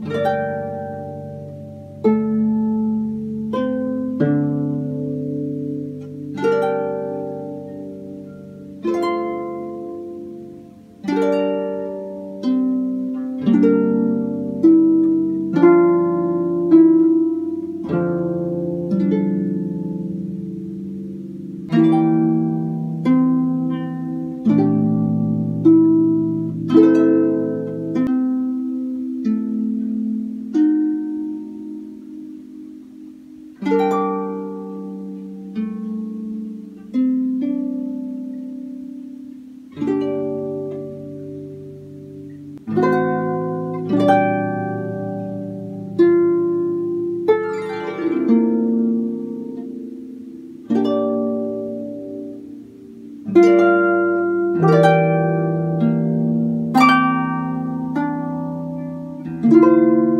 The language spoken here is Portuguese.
Música Música